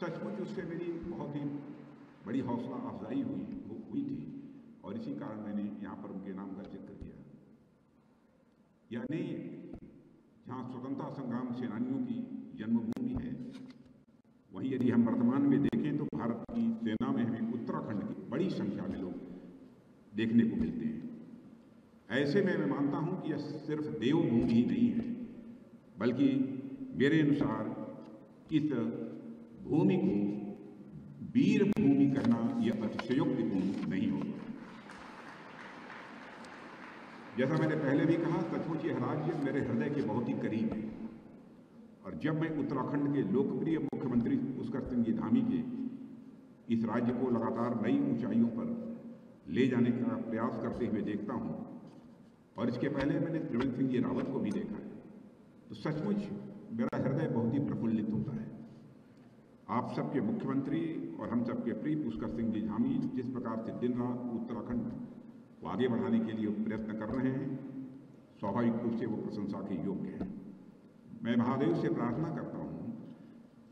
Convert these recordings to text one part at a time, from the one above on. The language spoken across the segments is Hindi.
सचमुच उससे मेरी बहुत ही बड़ी हौसला अफजाई हुई हुई थी। और इसी कारण मैंने यहाँ पर उनके नाम का ज़िक्र किया। यानी जहाँ स्वतंत्रता संग्राम सेनानियों की जन्मभूमि है, वहीं यदि हम वर्तमान में देखें तो भारत की सेना में हमें उत्तराखंड की बड़ी संख्या में लोग देखने को मिलते हैं। ऐसे में मैं मानता हूँ कि यह सिर्फ़ देवभूमि ही नहीं है, बल्कि मेरे अनुसार इस भूमि को वीर भूमि करना यह अतिशयोक्तिपूर्ण नहीं होगा। जैसा मैंने पहले भी कहा सचमुच यह राज्य मेरे हृदय के बहुत ही करीब है। और जब मैं उत्तराखंड के लोकप्रिय मुख्यमंत्री पुष्कर सिंह जी धामी के इस राज्य को लगातार नई ऊंचाइयों पर ले जाने का प्रयास करते हुए देखता हूँ, और इसके पहले मैंने त्रिवेंद्र सिंह जी रावत को भी देखा है तो सचमुच मेरा हृदय बहुत ही प्रफुल्लित होता है। आप सबके मुख्यमंत्री और हम सबके प्रिय पुष्कर सिंह जी धामी जिस प्रकार से दिन रात उत्तराखंड को आगे बढ़ाने के लिए प्रयत्न कर रहे हैं, स्वाभाविक रूप से वो प्रशंसा के योग्य है। मैं महादेव से प्रार्थना करता हूँ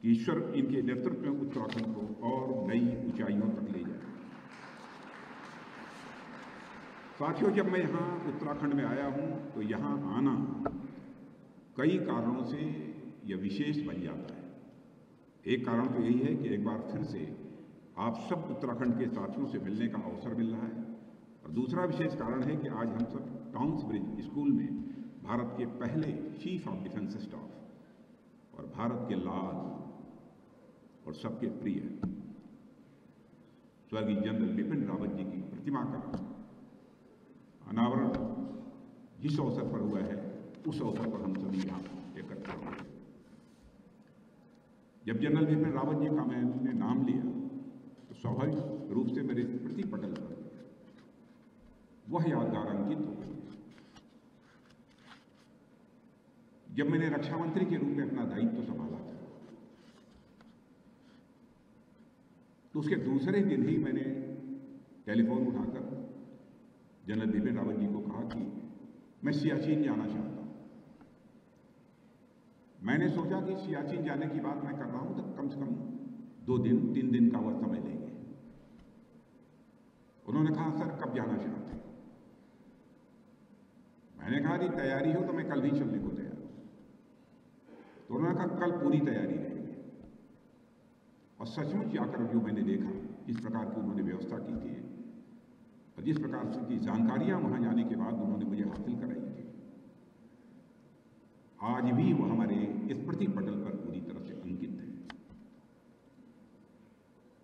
कि ईश्वर इनके नेतृत्व में उत्तराखंड को और नई ऊंचाइयों तक ले जाए। साथियों, जब मैं यहाँ उत्तराखंड में आया हूँ तो यहाँ आना कई कारणों से यह विशेष बन जाता है। एक कारण तो यही है कि एक बार फिर से आप सब उत्तराखंड के साथियों से मिलने का अवसर मिल रहा है। और दूसरा विशेष कारण है कि आज हम सब टाउन्स ब्रिज स्कूल में भारत के पहले चीफ ऑफ़ डिफेंस स्टाफ और भारत के लाल और सबके प्रिय स्वर्गीय जनरल बिपिन रावत जी की प्रतिमा का अनावरण जिस अवसर पर हुआ है, उस अवसर पर हम सभी यहाँ एकत्र हुए जब जनरल बिपिन रावत जी का मैंने नाम लिया तो स्वाभाविक रूप से मेरे स्मृति पटल पर वह यादगार अंकित हो गई जब मैंने रक्षा मंत्री के रूप में अपना दायित्व तो संभाला था तो उसके दूसरे दिन ही मैंने टेलीफोन उठाकर जनरल बिपिन रावत जी को कहा कि मैं सियाचिन जाना चाहता मैंने सोचा कि सियाचिन जाने की बात मैं कर रहा हूँ तो कम से कम दो दिन, तीन दिन का वह समय लेंगे। उन्होंने कहा, सर, कब जाना चाहते मैंने कहा कि तैयारी हो तो मैं कल भी चलने को तैयार हूँ। तो उन्होंने कहा, कल पूरी तैयारी रहेगी। और सचमुच जाकर जो मैंने देखा इस प्रकार की उन्होंने व्यवस्था की थी। और जिस प्रकार की जानकारियाँ वहाँ जाने के बाद उन्होंने मुझे हासिल कराई। आज भी वो हमारे स्मृति पटल पर पूरी तरह से अंकित है।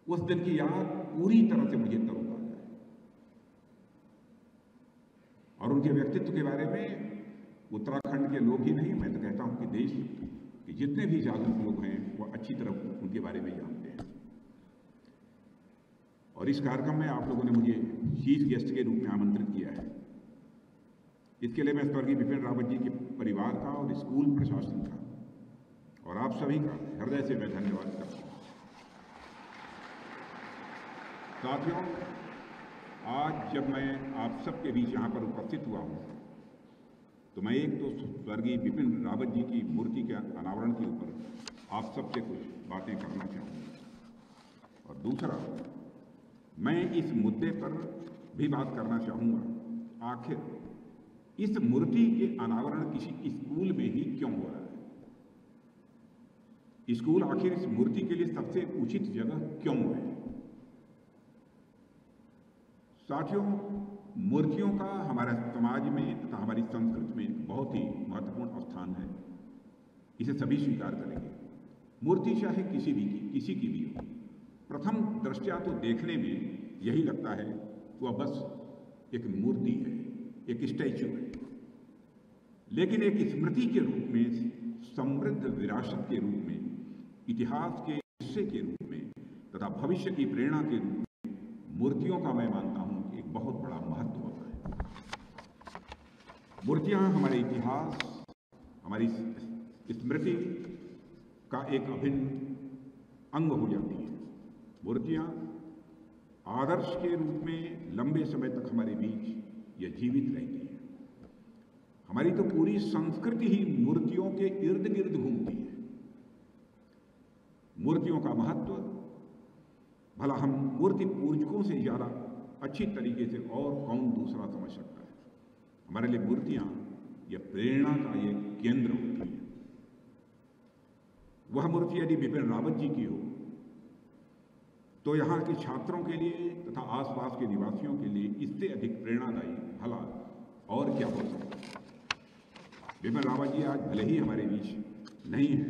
उस दिन की याद पूरी तरह से मुझे तरोताजा है। और उनके व्यक्तित्व के बारे में उत्तराखंड के लोग ही नहीं, मैं तो कहता हूँ कि देश के जितने भी जागरूक लोग हैं, वो अच्छी तरह उनके बारे में जानते हैं। और इस कार्यक्रम में आप लोगों ने मुझे चीफ गेस्ट के रूप में आमंत्रित किया है। इसके लिए मैं स्वर्गीय बिपिन रावत जी के परिवार का और स्कूल प्रशासन का। और आप सभी का हृदय से मैं धन्यवाद करता हूँ। साथियों, आज जब मैं आप सबके बीच यहाँ पर उपस्थित हुआ हूँ तो मैं एक तो स्वर्गीय बिपिन रावत जी की मूर्ति के अनावरण के ऊपर आप सबसे कुछ बातें करना चाहूँगा। और दूसरा, मैं इस मुद्दे पर भी बात करना चाहूँगा। आखिर इस मूर्ति के अनावरण किसी स्कूल में ही क्यों हो रहा है? स्कूल आखिर इस मूर्ति के लिए सबसे उचित जगह क्यों है? साथियों, मूर्तियों का हमारे समाज में तथा हमारी संस्कृति में बहुत ही महत्वपूर्ण स्थान है। इसे सभी स्वीकार करेंगे। मूर्ति चाहे किसी भी की, किसी की भी हो, प्रथम दृष्टया तो देखने में यही लगता है वह बस एक मूर्ति है, एक स्टैचू है। लेकिन एक स्मृति के रूप में, समृद्ध विरासत के रूप में, इतिहास के हिस्से के रूप में, तथा भविष्य की प्रेरणा के रूप में, मूर्तियों का मैं मानता हूँ एक बहुत बड़ा महत्व होता है। मूर्तियाँ हमारे इतिहास, हमारी स्मृति का एक अभिन्न अंग हो जाती है। मूर्तियाँ आदर्श के रूप में लंबे समय तक हमारे बीच यह जीवित रहती हमारी तो पूरी संस्कृति ही मूर्तियों के इर्द गिर्द घूमती है। मूर्तियों का महत्व, भला हम मूर्ति पूजकों से ज़्यादा अच्छी तरीके से और कौन दूसरा समझ सकता है? हमारे लिए मूर्तियाँ, ये प्रेरणा का ये केंद्र होती है। वह मूर्ति यदि विपिन रावत जी की हो तो यहाँ के छात्रों के लिए तथा आसपास के निवासियों के लिए इससे अधिक प्रेरणादायी, भला और क्या हो सकता विपिन रावत जी, आज भले ही हमारे बीच नहीं है,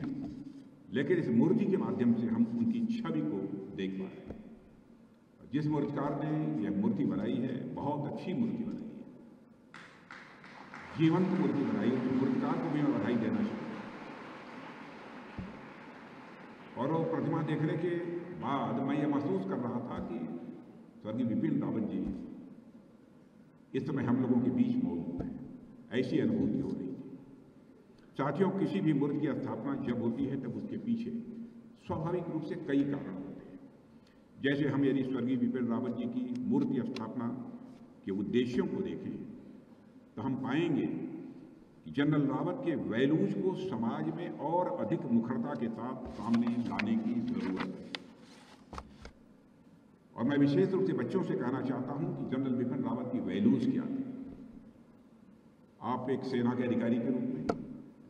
लेकिन इस मूर्ति के माध्यम से हम उनकी छवि को देख पा रहे हैं। जिस मूर्तिकार ने यह मूर्ति बनाई है, बहुत अच्छी मूर्ति बनाई है। जीवंत मूर्ति बनाई, उस मूर्तिकार को भी मैं बधाई देना चाहूँगा। और वो प्रतिमा देखने के बाद मैं ये महसूस कर रहा था कि स्वर्गीय विपिन रावत जी, इस समय हम लोगों के बीच मौजूद हैं। ऐसी अनुभूति हो रही साथियों, किसी भी मूर्ति की स्थापना जब होती है, तब उसके पीछे स्वाभाविक रूप से कई कारण होते हैं। जैसे हम यदि स्वर्गीय विपिन रावत जी की मूर्ति स्थापना के उद्देश्यों को देखें तो हम पाएँगे कि जनरल रावत के वैल्यूज़ को समाज में और अधिक मुखरता के साथ सामने लाने की ज़रूरत है। और मैं विशेष रूप से बच्चों से कहना चाहता हूँ कि जनरल बिपिन रावत की वैल्यूज़ क्या थी? आप एक सेना के अधिकारी के रूप में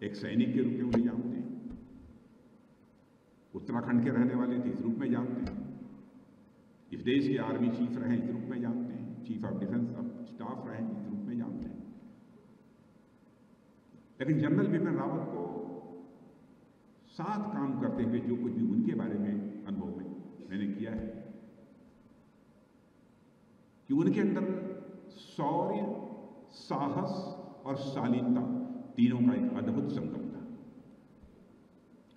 एक सैनिक के रूप में उन्हें जानते हैं। उत्तराखंड के रहने वाले थे, इस रूप में जानते हैं। इस देश के आर्मी चीफ रहे, इस रूप में जानते हैं। चीफ ऑफ़ डिफेंस स्टाफ रहे, इस रूप में जानते हैं। लेकिन जनरल बिपिन रावत को साथ काम करते हुए जो कुछ भी उनके बारे में अनुभव में मैंने किया है, कि उनके अंदर शौर्य साहस और शालीनता तीनों का एक अद्भुत संगम था।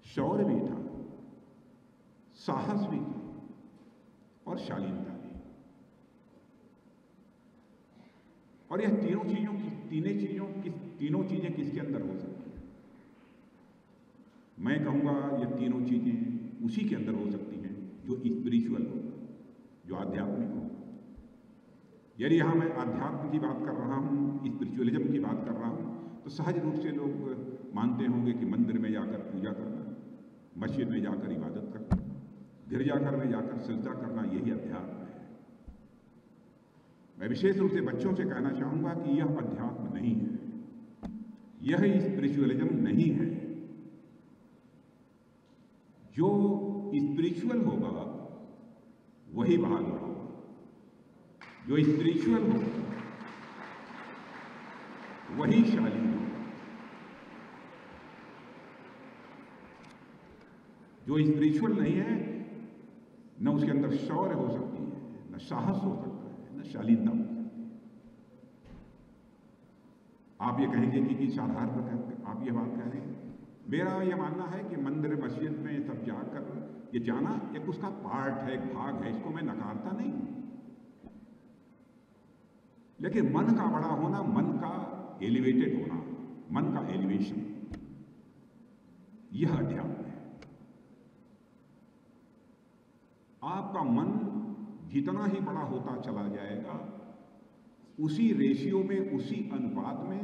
शौर्य भी था, साहस भी था और शालीनता भी। और यह तीनों चीज़ों की, तीनों चीज़ों किस तीनों चीज़ें किसके अंदर हो सकती हैं? मैं कहूँगा यह तीनों चीज़ें उसी के अंदर हो सकती हैं जो स्पिरिचुअल हो, जो आध्यात्मिक हो। यदि यहाँ मैं आध्यात्म की बात कर रहा हूँ हूँ सहज रूप से लोग मानते होंगे कि मंदिर में जाकर पूजा करना, मस्जिद में जाकर इबादत करना गिरजाघर में जाकर सजदा करना, यही अध्यात्म है। मैं विशेष रूप से बच्चों से कहना चाहूँगा कि यह अध्यात्म नहीं है। यह स्पिरिचुअलिज्म नहीं है। जो स्पिरिचुअल होगा, वही बहादुर होगा। जो स्पिरिचुअल होगा, वही शालीन होगा। जो स्पिरिचुअल नहीं है, न उसके अंदर शौर्य हो सकती है, न साहस हो सकता है, न शालीनता हो सकती है। आप ये कहेंगे कि किस आधार पर आप ये बात कह रहे हैं? मेरा यह मानना है कि मंदिर मस्जिद में सब जाकर ये जाना एक उसका पार्ट है, एक भाग है, इसको मैं नकारता नहीं लेकिन मन का बड़ा होना, मन का एलिवेटेड होना, मन का एलिवेशन यह अध्यात्म है। आपका मन जितना ही बड़ा होता चला जाएगा, उसी रेशियो में, उसी अनुपात में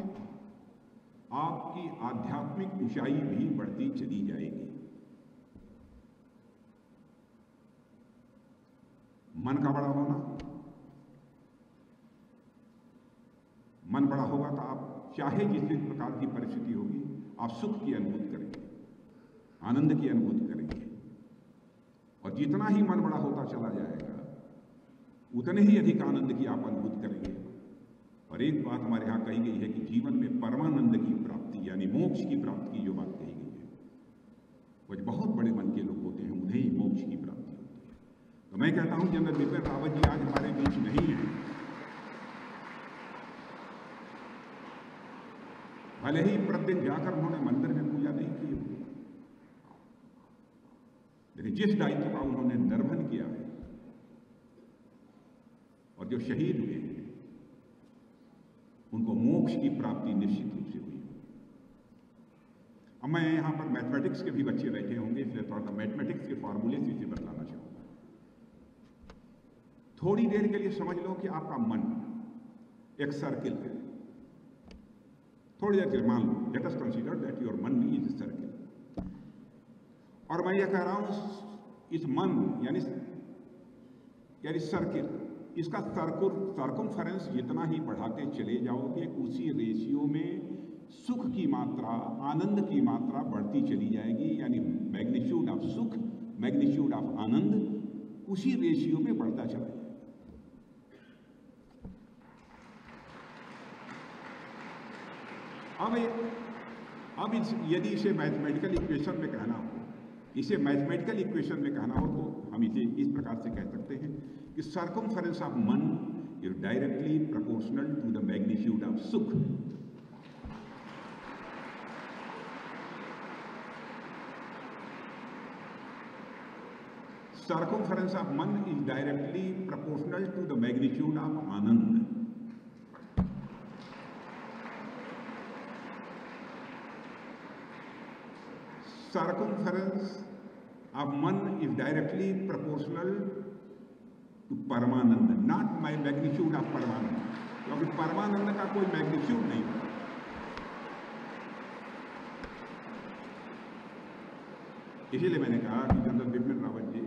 आपकी आध्यात्मिक ऊंचाई भी बढ़ती चली जाएगी। मन का बड़ा होना। मन बड़ा होगा तो आप चाहे जिस प्रकार की परिस्थिति होगी, आप सुख की अनुभूति करेंगे, आनंद की अनुभूति करेंगे। और जितना ही मन बड़ा होता चला जाएगा, उतने ही अधिक आनंद की आप अनुभूत करेंगे। और एक बात हमारे यहाँ कही गई है कि जीवन में परमानंद की प्राप्ति, यानी मोक्ष की प्राप्ति की जो बात कही गई है, वो बहुत बड़े मन के लोग होते हैं, उन्हें ही मोक्ष की प्राप्ति होती है। तो मैं कहता हूँ जनरल बिपिन रावत जी आज हमारे बीच नहीं है, भले ही प्रतिदिन जाकर उन्होंने मंदिर में पूजा नहीं की होगी लेकिन जिस दायित्व का उन्होंने निर्वहन किया है और जो शहीद हुए हैं, उनको मोक्ष की प्राप्ति निश्चित रूप से हुई अब मैं यहाँ पर मैथमेटिक्स के भी बच्चे बैठे होंगे, इसलिए थोड़ा सा मैथमेटिक्स के फॉर्मूले से बतलाना चाहूँगा। थोड़ी देर के लिए समझ लो कि आपका मन एक सर्किल है। थोड़ी देर के मान लो let us consider that your मन इज़ सर्किल और मैं ये कह रहा हूँ, इस मन, यानी यानी सर्किल इसका सर्कुल सर्कमफरेंस जितना ही बढ़ाते चले जाओगे, उसी रेशियो में सुख की मात्रा, आनंद की मात्रा बढ़ती चली जाएगी, यानी मैग्नीट्यूड ऑफ़ सुख, मैग्नीट्यूड ऑफ़ आनंद, उसी रेशियो में बढ़ता चला जाएगा। अब अब इस, यदि इसे मैथमेटिकल इक्वेशन में कहना हो इसे मैथमेटिकल इक्वेशन में कहना हो तो हम इसे इस प्रकार से कह सकते हैं कि सर्कमफरेंस ऑफ़ मन is directly proportional to the magnitude of सुख। Circumference of man is directly proportional to the magnitude of anand circumference of man is directly proportional to Parmanand not my magnitude of परमानंद। क्योंकि परमानंद का कोई मैग्नीट्यूड नहीं इसीलिए मैंने कहा कि जनरल बिपिन रावत जी